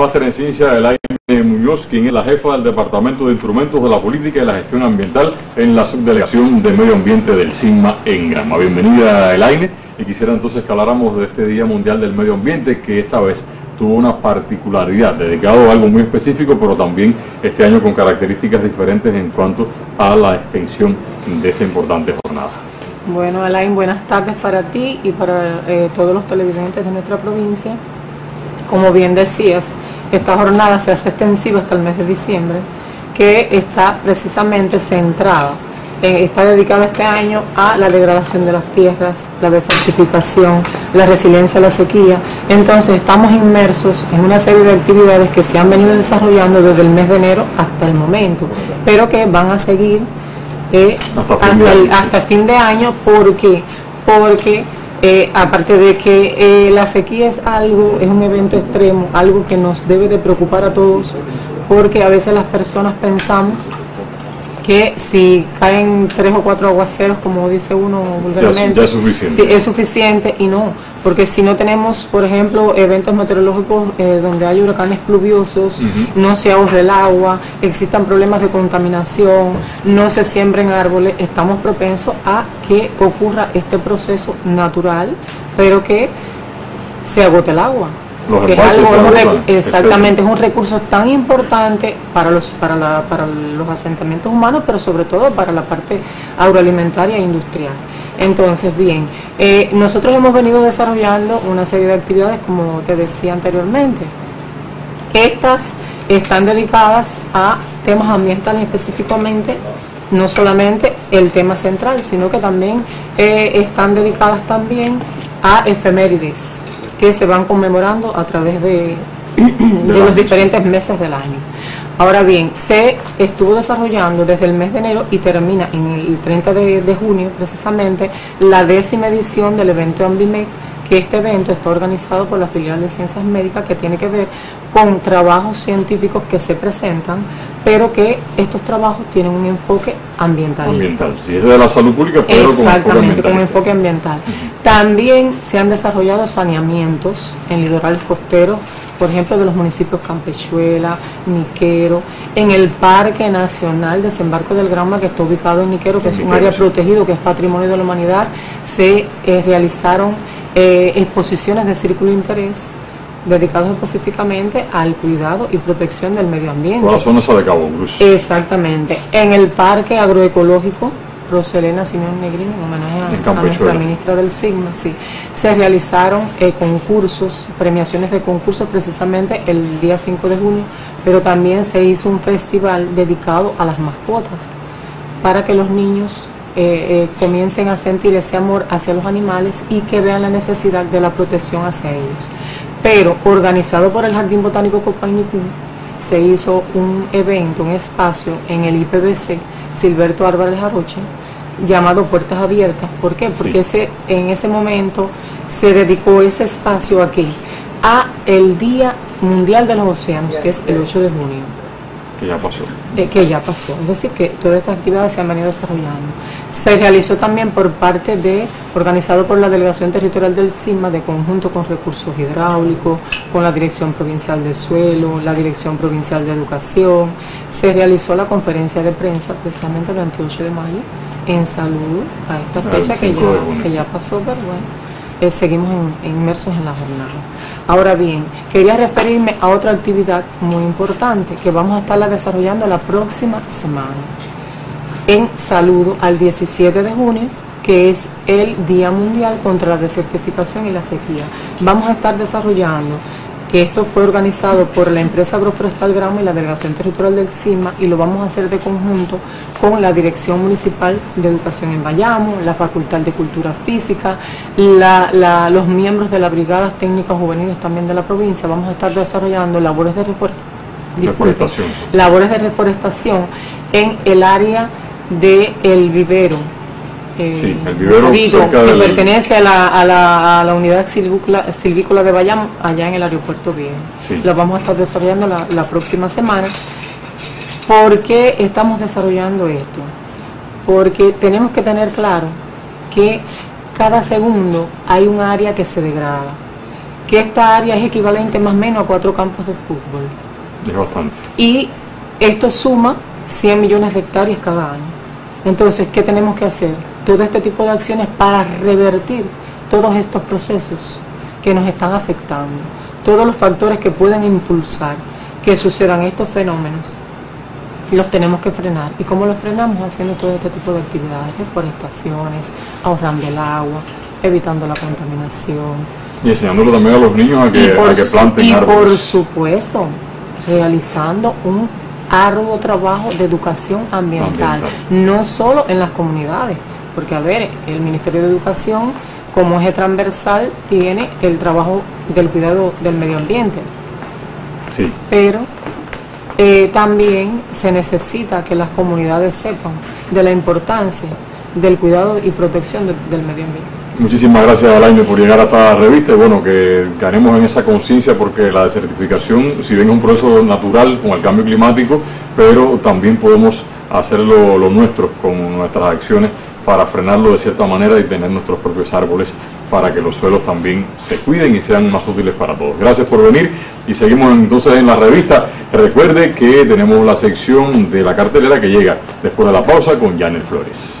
Máster en Ciencia del Aire Muñoz, quien es la jefa del Departamento de Instrumentos de la Política y la Gestión Ambiental en la Subdelegación de Medio Ambiente del CIMA en Granma. Bienvenida, Elaine, y quisiera entonces que habláramos de este Día Mundial del Medio Ambiente, que esta vez tuvo una particularidad, dedicado a algo muy específico, pero también este año con características diferentes en cuanto a la extensión de esta importante jornada. Bueno, Alain, buenas tardes para ti y para eh, todos los televidentes de nuestra provincia. Como bien decías, esta jornada se hace extensiva hasta el mes de diciembre, que está precisamente centrada, está dedicada este año a la degradación de las tierras, la desertificación, la resiliencia a la sequía. Entonces estamos inmersos en una serie de actividades que se han venido desarrollando desde el mes de enero hasta el momento, pero que van a seguir eh, hasta, el, fin de año. porque porque eh, aparte de que eh, la sequía es algo, es un evento extremo, algo que nos debe de preocupar a todos, porque a veces las personas pensamos que si caen tres o cuatro aguaceros, como dice uno vulgarmente, es, suficiente. es suficiente y no, porque si no tenemos, por ejemplo, eventos meteorológicos eh, donde hay huracanes pluviosos, no se ahorre el agua, existan problemas de contaminación, no se siembren árboles, estamos propensos a que ocurra este proceso natural, pero que se agote el agua que es algo, exactamente, es un recurso tan importante para los, para, la, para los asentamientos humanos, pero sobre todo para la parte agroalimentaria e industrial. Entonces, bien, eh, nosotros hemos venido desarrollando una serie de actividades, como te decía anteriormente. Estas están dedicadas a temas ambientales específicamente, no solamente el tema central, sino que también eh, están dedicadas también a efemérides que se van conmemorando a través de, los diferentes meses del año. Ahora bien, se estuvo desarrollando desde el mes de enero y termina en el 30 de, junio precisamente la décima edición del evento Ambimec, que este evento está organizado por la filial de ciencias médicas que tiene que ver con trabajos científicos que se presentan, pero que estos trabajos tienen un enfoque ambiental. Ambiental, si es de la salud pública, pero Exactamente, con enfoque ambiental. También se han desarrollado saneamientos en litorales costeros, por ejemplo, de los municipios Campechuela, Niquero, en el Parque Nacional Desembarco del Granma, que está ubicado en Niquero, que es un área protegido, que es patrimonio de la humanidad, se eh, realizaron eh, exposiciones de círculo de interés dedicados específicamente al cuidado y protección del medio ambiente. la zona de Cabo Cruz. Exactamente. En el Parque Agroecológico Roselena Simeón Negrini, en homenaje a, nuestra ministra del Sigma, sí, se realizaron eh, concursos, premiaciones de concursos precisamente el día 5 de junio, pero también se hizo un festival dedicado a las mascotas, para que los niños eh, eh, comiencen a sentir ese amor hacia los animales y que vean la necesidad de la protección hacia ellos. Pero organizado por el Jardín Botánico Copanicún, se hizo un evento, un espacio en el IPBC Silberto Álvarez Aroche, llamado Puertas Abiertas. ¿Por qué? Porque ese, en ese momento se dedicó ese espacio aquí a el Día Mundial de los Océanos, que es el 8 de junio. Que ya pasó. Eh, que ya pasó. Es decir, que todas estas actividades se han venido desarrollando. Se realizó también por parte de, organizado por la Delegación Territorial del CIMA, de conjunto con recursos hidráulicos, con la Dirección Provincial de Suelo, la Dirección Provincial de Educación. Se realizó la conferencia de prensa precisamente el 28 de mayo en salud a esta fecha que ya, que ya pasó, pero bueno, eh, seguimos inmersos en la jornada. Ahora bien, quería referirme a otra actividad muy importante que vamos a estarla desarrollando la próxima semana. En saludo al 17 de junio, que es el Día Mundial contra la Desertificación y la Sequía. Vamos a estar desarrollando que esto fue organizado por la empresa agroforestal Gramo y la Delegación Territorial del CIMA y lo vamos a hacer de conjunto con la Dirección Municipal de Educación en Bayamo, la Facultad de Cultura Física, los miembros de las brigadas técnicas juveniles también de la provincia. Vamos a estar desarrollando labores de reforestación, labores de reforestación en el área del el vivero sí, el que pertenece a la, a, la, a la, unidad silvícola, de Bayamo, allá en el aeropuerto Bien. Lo vamos a estar desarrollando la, la próxima semana. ¿Por qué estamos desarrollando esto? Porque tenemos que tener claro que cada segundo hay un área que se degrada, que esta área es equivalente más o menos a cuatro campos de fútbol. Es bastante. Y esto suma 100 millones de hectáreas cada año. Entonces, ¿qué tenemos que hacer? Todo este tipo de acciones para revertir todos estos procesos que nos están afectando, todos los factores que pueden impulsar que sucedan estos fenómenos, los tenemos que frenar. ¿Y cómo los frenamos? Haciendo todo este tipo de actividades, deforestaciones, ahorrando el agua, evitando la contaminación. Y enseñándolo también a los niños a que, a que planten y árboles. por supuesto, realizando un arduo trabajo de educación ambiental, Ambiental. no solo en las comunidades, porque a ver, el Ministerio de Educación como eje transversal tiene el trabajo del cuidado del medio ambiente, Sí. pero eh, también se necesita que las comunidades sepan de la importancia del cuidado y protección de- del medio ambiente. Muchísimas gracias Alain por llegar a esta revista y bueno, que ganemos en esa conciencia porque la desertificación, si bien es un proceso natural con el cambio climático, pero también podemos hacerlo lo nuestro con nuestras acciones para frenarlo de cierta manera y tener nuestros propios árboles para que los suelos también se cuiden y sean más útiles para todos. Gracias por venir y seguimos entonces en la revista. Recuerde que tenemos la sección de la cartelera que llega después de la pausa con Janel Flores.